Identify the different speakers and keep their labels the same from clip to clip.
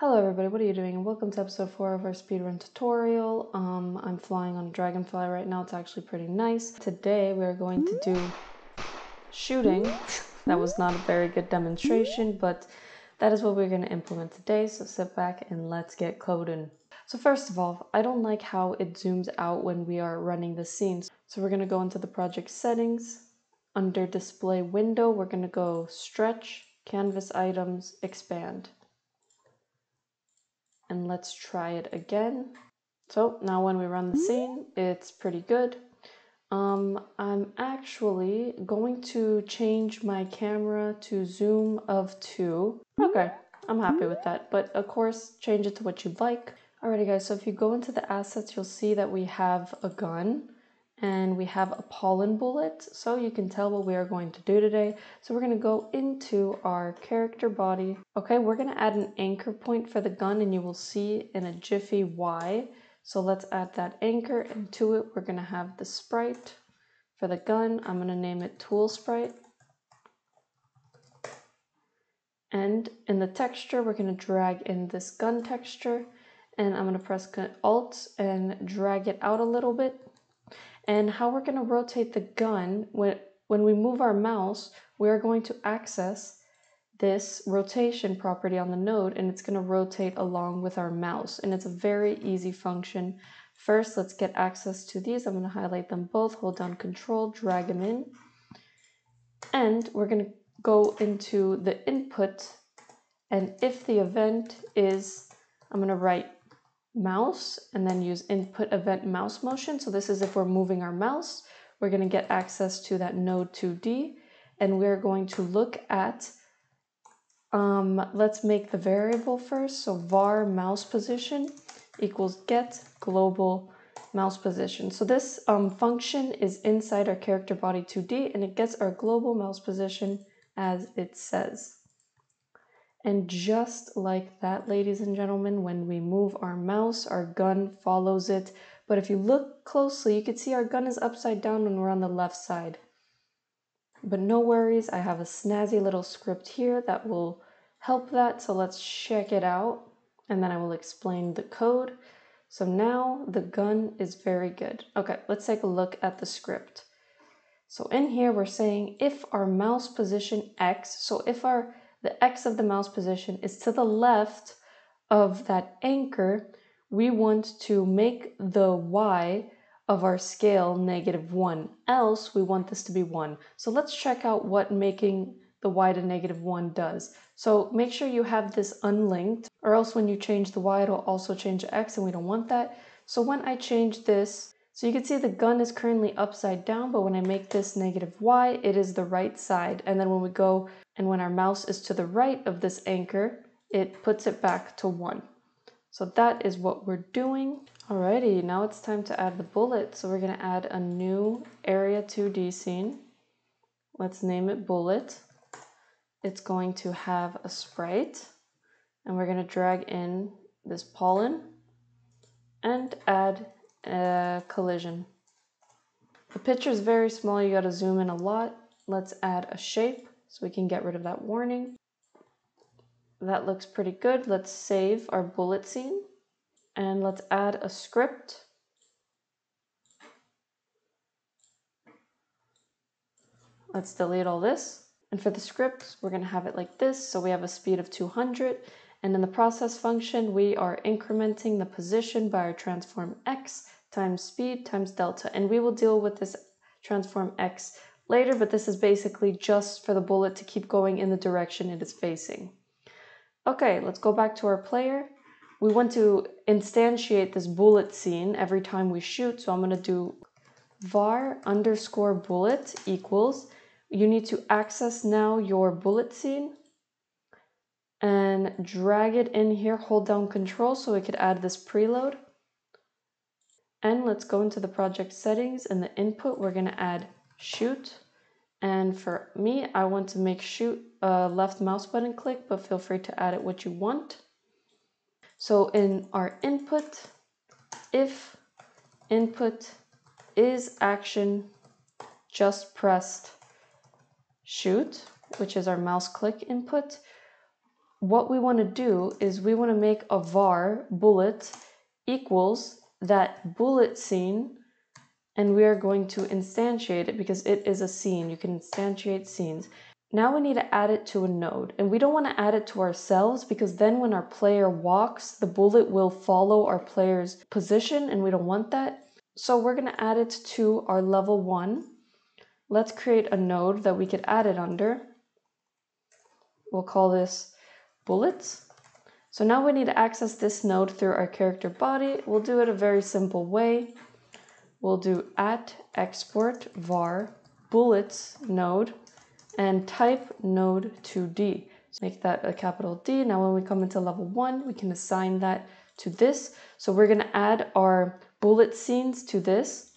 Speaker 1: Hello everybody, what are you doing? Welcome to episode 4 of our speedrun tutorial. Um, I'm flying on a Dragonfly right now, it's actually pretty nice. Today we are going to do shooting. That was not a very good demonstration, but that is what we're going to implement today, so sit back and let's get coding. So first of all, I don't like how it zooms out when we are running the scenes. So we're going to go into the project settings. Under display window, we're going to go stretch, canvas items, expand and let's try it again. So now when we run the scene, it's pretty good. Um, I'm actually going to change my camera to zoom of two. Okay, I'm happy with that, but of course, change it to what you'd like. Alrighty guys, so if you go into the assets, you'll see that we have a gun and we have a pollen bullet so you can tell what we are going to do today. So we're going to go into our character body. Okay we're going to add an anchor point for the gun and you will see in a jiffy why so let's add that anchor and to it we're going to have the sprite for the gun. I'm going to name it tool sprite. And in the texture we're going to drag in this gun texture. And i'm going to press alt and drag it out a little bit and how we're going to rotate the gun when, when we move our mouse we are going to access this rotation property on the node and it's going to rotate along with our mouse and it's a very easy function. First let's get access to these. I'm going to highlight them both. Hold down control drag them in. And we're going to go into the input and if the event is i'm going to write mouse and then use input event mouse motion. So this is if we're moving our mouse, we're going to get access to that node 2D and we're going to look at, um, let's make the variable first. So var mouse position equals get global mouse position. So this um, function is inside our character body 2D and it gets our global mouse position as it says. And just like that, ladies and gentlemen, when we move our mouse, our gun follows it. But if you look closely, you can see our gun is upside down when we're on the left side. But no worries, I have a snazzy little script here that will help that. So let's check it out and then I will explain the code. So now the gun is very good. Okay, let's take a look at the script. So in here, we're saying if our mouse position X, so if our the X of the mouse position is to the left of that anchor, we want to make the Y of our scale negative 1. Else, we want this to be 1. So let's check out what making the y to negative 1 does. So make sure you have this unlinked, or else when you change the y, it'll also change x, and we don't want that. So when I change this, so you can see the gun is currently upside down, but when I make this negative y, it is the right side. And then when we go and when our mouse is to the right of this anchor, it puts it back to one. So that is what we're doing. Alrighty, now it's time to add the bullet. So we're gonna add a new area 2D scene. Let's name it bullet. It's going to have a sprite and we're gonna drag in this pollen and add a collision. The picture is very small, you gotta zoom in a lot. Let's add a shape. So we can get rid of that warning. That looks pretty good. Let's save our bullet scene and let's add a script. Let's delete all this. And for the script, we're going to have it like this. So we have a speed of 200. And in the process function, we are incrementing the position by our transform x times speed times delta. And we will deal with this transform x later, but this is basically just for the bullet to keep going in the direction it is facing. Okay, let's go back to our player. We want to instantiate this bullet scene every time we shoot, so I'm going to do var underscore bullet equals. You need to access now your bullet scene and drag it in here, hold down control so we could add this preload. And let's go into the project settings and the input, we're to add shoot. And for me, I want to make shoot a left mouse button click, but feel free to add it what you want. So in our input, if input is action just pressed shoot, which is our mouse click input, what we want to do is we want to make a var bullet equals that bullet scene and we are going to instantiate it because it is a scene. You can instantiate scenes. Now we need to add it to a node and we don't want to add it to ourselves because then when our player walks, the bullet will follow our player's position and we don't want that. So we're going to add it to our level one. Let's create a node that we could add it under. We'll call this bullets. So now we need to access this node through our character body. We'll do it a very simple way. We'll do at export var bullets node and type node 2D. So make that a capital D. Now when we come into level one, we can assign that to this. So we're gonna add our bullet scenes to this.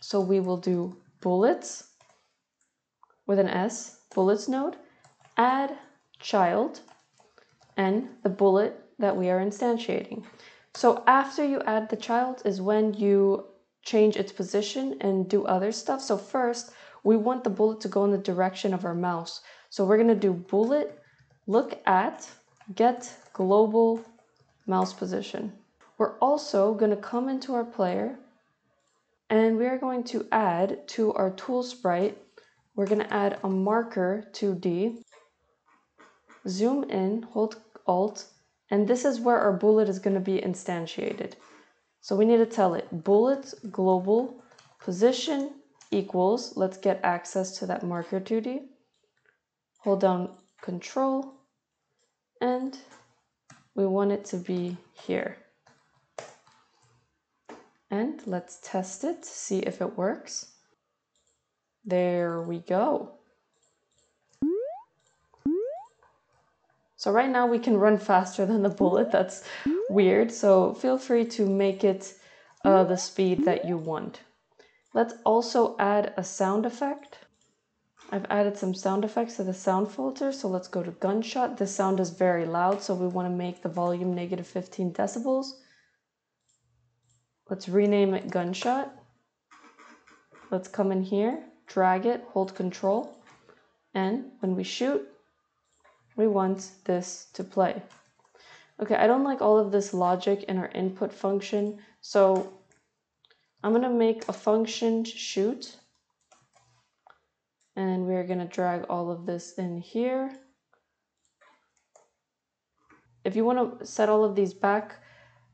Speaker 1: So we will do bullets with an S, bullets node, add child, and the bullet that we are instantiating. So after you add the child is when you change its position and do other stuff. So first, we want the bullet to go in the direction of our mouse. So we're going to do bullet look at get global mouse position. We're also going to come into our player and we are going to add to our tool sprite, we're going to add a marker 2D, zoom in, hold Alt, and this is where our bullet is going to be instantiated. So we need to tell it bullet global position equals, let's get access to that marker 2D. Hold down control and we want it to be here. And let's test it, see if it works. There we go. So right now we can run faster than the bullet. That's weird. So feel free to make it uh, the speed that you want. Let's also add a sound effect. I've added some sound effects to the sound filter. So let's go to gunshot. This sound is very loud. So we want to make the volume negative 15 decibels. Let's rename it gunshot. Let's come in here, drag it, hold control. And when we shoot, we want this to play. Okay, I don't like all of this logic in our input function. So I'm to make a function shoot. And we're to drag all of this in here. If you want to set all of these back,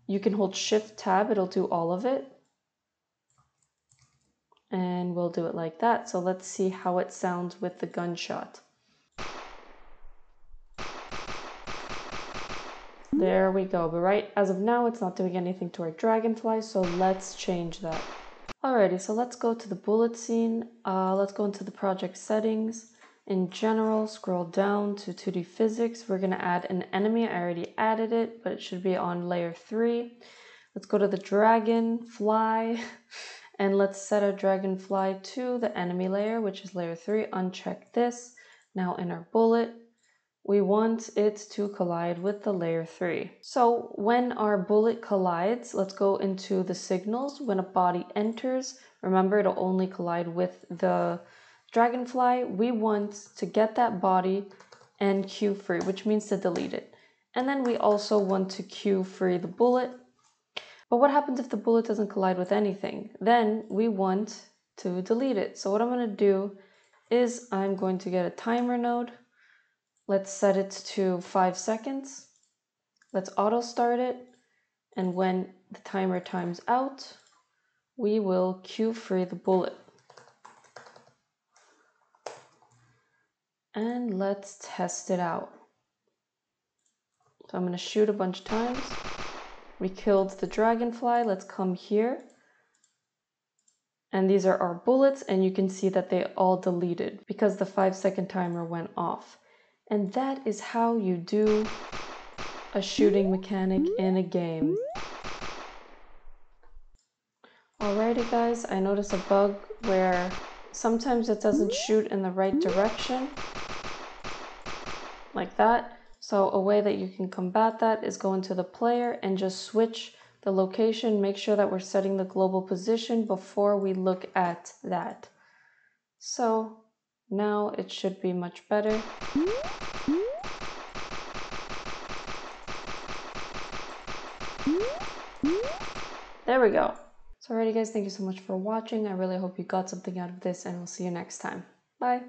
Speaker 1: you can hold shift tab. It'll do all of it. And we'll do it like that. So let's see how it sounds with the gunshot. There we go. But right as of now, it's not doing anything to our dragonfly, so let's change that. Alrighty, so let's go to the bullet scene. Uh, let's go into the project settings. In general, scroll down to 2D physics. We're going to add an enemy. I already added it, but it should be on layer 3. Let's go to the dragonfly and let's set our dragonfly to the enemy layer, which is layer 3. Uncheck this. Now in our bullet, we want it to collide with the layer 3. So when our bullet collides, let's go into the signals. When a body enters, remember it'll only collide with the dragonfly. We want to get that body and queue free, which means to delete it. And then we also want to queue free the bullet. But what happens if the bullet doesn't collide with anything? Then we want to delete it. So what I'm going to do is I'm going to get a timer node Let's set it to five seconds. Let's auto start it. And when the timer times out, we will queue free the bullet. And let's test it out. So I'm going to shoot a bunch of times. We killed the dragonfly. Let's come here. And these are our bullets, and you can see that they all deleted because the five second timer went off. And that is how you do a shooting mechanic in a game. Alrighty guys, I noticed a bug where sometimes it doesn't shoot in the right direction, like that. So a way that you can combat that is go into the player and just switch the location, make sure that we're setting the global position before we look at that. So now it should be much better. There we go. So alrighty guys, thank you so much for watching. I really hope you got something out of this and we'll see you next time. Bye.